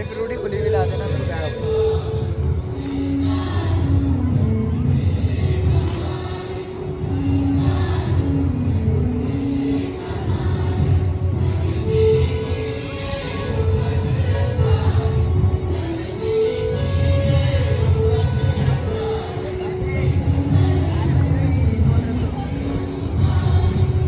एक रोटी खुली भी ला देना।